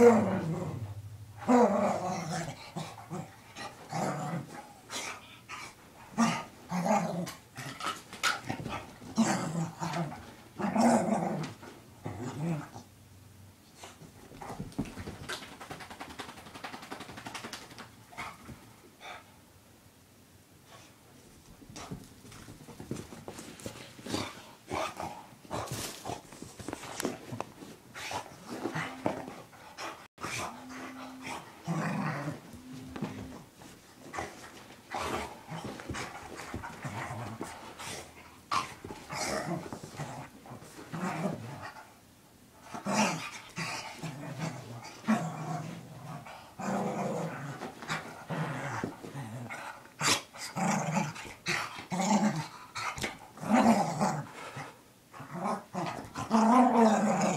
Oh, my God. Father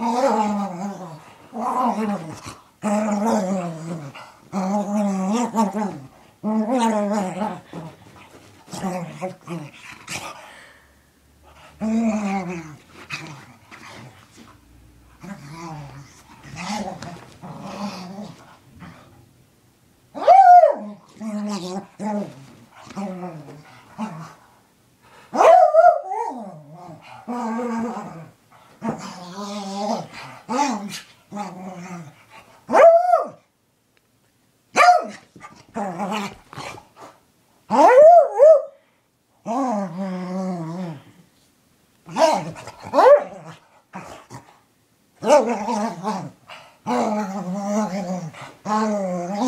Oh, Mm-hmm. Ah,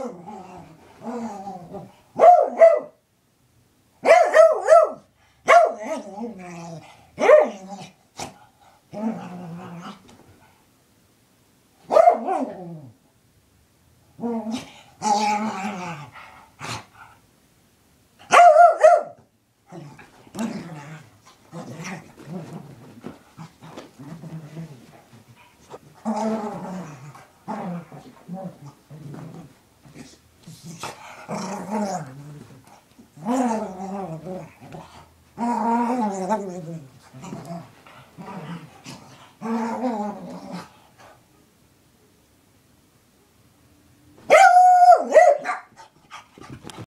あ Mm-hmm.